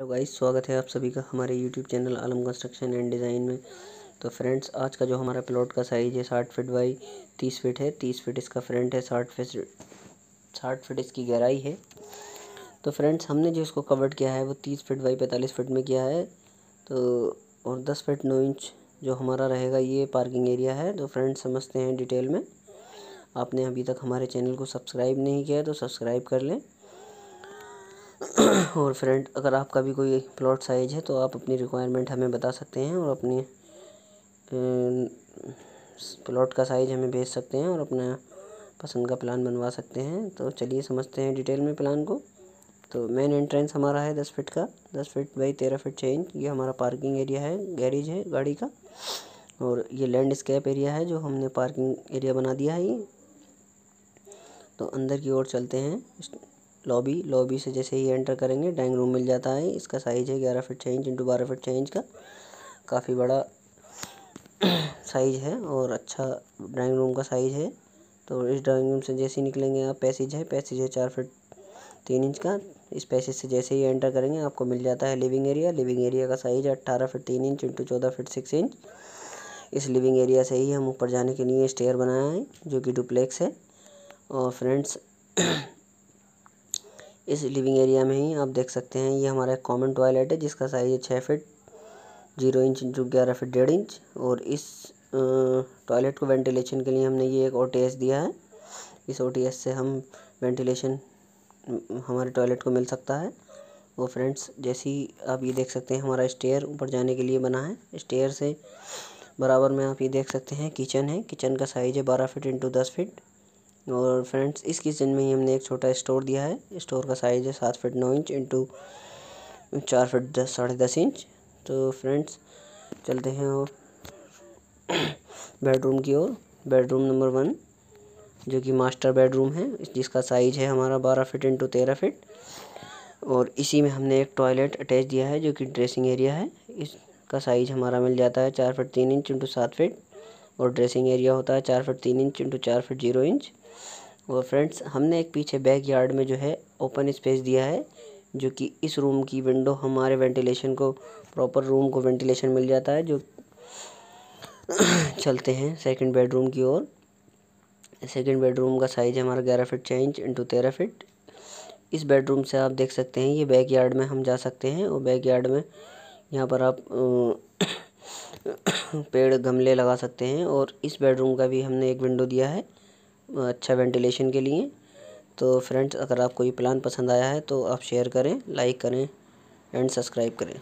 Hello guys, स्वागत है आप सभी का हमारे YouTube channel Alam construction and design में। तो फ्रेंड्स, आज का जो हमारा प्लॉट का साइज़ है साठ फीट बाई तीस फीट है। तीस फीट इसका फ्रंट है, साठ फीट साठ फीट इसकी गहराई है। तो फ्रेंड्स, हमने जो इसको कवर्ड किया है वो तीस फीट बाई पैंतालीस फीट में किया है। तो और दस फीट नौ इंच जो हमारा रहेगा ये पार्किंग एरिया है। तो फ्रेंड्स, समझते हैं डिटेल में। आपने अभी तक हमारे चैनल को सब्सक्राइब नहीं किया है तो सब्सक्राइब कर लें। और फ्रेंड अगर आपका भी कोई प्लॉट साइज़ है तो आप अपनी रिक्वायरमेंट हमें बता सकते हैं और अपनी प्लॉट का साइज़ हमें भेज सकते हैं और अपना पसंद का प्लान बनवा सकते हैं। तो चलिए समझते हैं डिटेल में प्लान को। तो मेन एंट्रेंस हमारा है दस फिट का। दस फिट बाई तेरह फिट छः इंच ये हमारा पार्किंग एरिया है गैरेज है, गाड़ी का। और ये लैंडस्केप एरिया है जो हमने पार्किंग एरिया बना दिया है ये। तो अंदर की ओर चलते हैं। लॉबी लॉबी से जैसे ही एंटर करेंगे डाइंग रूम मिल जाता है, इसका साइज़ है ग्यारह फिट छः इंच इंटू बारह फिट छः इंच का। काफ़ी बड़ा साइज़ है और अच्छा ड्राइंग रूम का साइज़ है। तो इस ड्राइंग रूम से जैसे ही निकलेंगे आप पैसेज है पैसेज है चार फिट तीन इंच का। इस पैसेज से जैसे ही एंटर करेंगे, आपको मिल जाता है लिविंग एरिया लिविंग एरिया का साइज़ है अट्ठारह फिट तीन इंच इंटू चौदह फिट सिक्स इंच इस लिविंग एरिया से ही हम ऊपर जाने के लिए स्टेयर बनाया है, जो कि डुप्लेक्स है। और फ्रेंड्स इस लिविंग एरिया में ही आप देख सकते हैं। ये हमारा कॉमन टॉयलेट है, जिसका साइज़ है छः फिट ज़ीरो इंच इंटू ग्यारह फिट डेढ़ इंच और इस टॉयलेट को वेंटिलेशन के लिए हमने ये एक ओटीएस दिया है। इस ओटीएस से हम वेंटिलेशन हमारे टॉयलेट को मिल सकता है। वो फ्रेंड्स जैसी आप ये देख सकते हैं, हमारा स्टेयर ऊपर जाने के लिए बना है। स्टेयर से बराबर में आप ये देख सकते हैं किचन है। किचन का साइज़ है बारह फिट इंटू दस फिट और फ्रेंड्स, इस किचन में ही हमने एक छोटा स्टोर दिया है। स्टोर का साइज़ है सात फिट नौ इंच इंटू चार फिट दस, साढ़े दस इंच। तो फ्रेंड्स, चलते हैं और बेडरूम की ओर। बेडरूम नंबर वन, जो कि मास्टर बेडरूम है, जिसका साइज़ है हमारा बारह फिट इंटू तेरह फिट। और इसी में हमने एक टॉयलेट अटैच दिया है, जो कि ड्रेसिंग एरिया है। इसका साइज़ हमारा मिल जाता है चार फिट तीन इंच इंटू सात फिट। और ड्रेसिंग एरिया होता है चार फिट तीन इंच इंटू चार फिट ज़ीरो इंच और फ्रेंड्स हमने एक पीछे बैक यार्ड में जो है ओपन स्पेस दिया है, जो कि इस रूम की विंडो हमारे वेंटिलेशन को प्रॉपर रूम को वेंटिलेशन मिल जाता है, जो चलते हैं सेकंड बेडरूम की ओर। सेकंड बेडरूम का साइज़ हमारा ग्यारह फिट छः इंच इंटू तेरह फिट। इस बेडरूम से आप देख सकते हैं, ये बैक यार्ड में हम जा सकते हैं और बैक यार्ड में यहाँ पर आप पेड़ गमले लगा सकते हैं और इस बेडरूम का भी हमने एक विंडो दिया है अच्छा वेंटिलेशन के लिए। तो फ्रेंड्स, अगर आपको ये प्लान पसंद आया है तो आप शेयर करें, लाइक करें, एंड सब्सक्राइब करें।